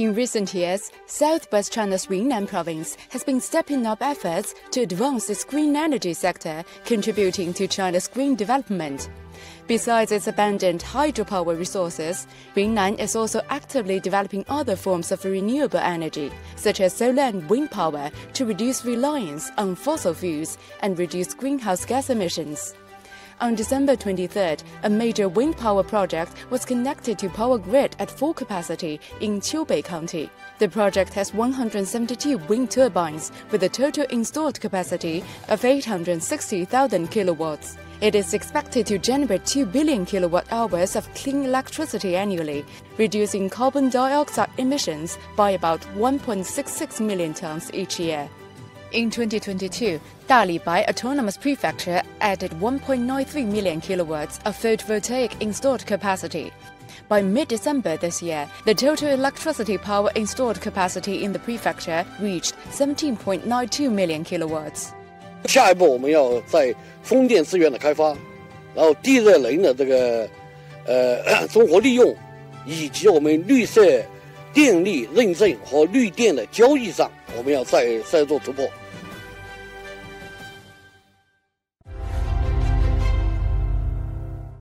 In recent years, southwest China's Yunnan province has been stepping up efforts to advance its green energy sector, contributing to China's green development. Besides its abundant hydropower resources, Yunnan is also actively developing other forms of renewable energy, such as solar and wind power, to reduce reliance on fossil fuels and reduce greenhouse gas emissions. On December 23rd, a major wind power project was connected to power grid at full capacity in Qiubei County. The project has 172 wind turbines with a total installed capacity of 860,000 kilowatts. It is expected to generate 2 billion kilowatt hours of clean electricity annually, reducing carbon dioxide emissions by about 1.66 million tons each year. In 2022, Dali Bai Autonomous Prefecture added 1.93 million kilowatts of photovoltaic installed capacity. By mid-December this year, the total electricity power installed capacity in the prefecture reached 17.92 million kilowatts. 下一步我们要在风电资源的开发，然后地热能的这个呃综合利用，以及我们绿色电力认证和绿电的交易上。我们要再再做突破。